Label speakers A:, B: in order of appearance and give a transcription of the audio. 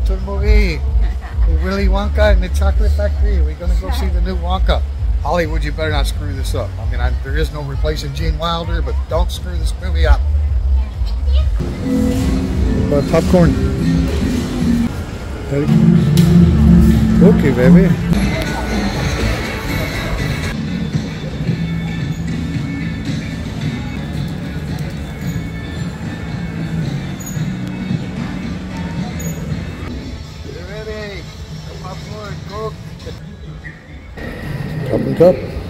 A: to movie. Willy Wonka and the Chocolate Factory. We're gonna go see the new Wonka. Hollywood, you better not screw this up. I mean, I, there is no replacing Gene Wilder, but don't screw this movie up. But popcorn. Okay, baby. Ready. Cup and cup.